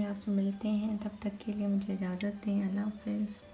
में आपसे मिलते हैं तब तक के लिए मुझे इजाज़त दें। अल्लाह हाफिज़।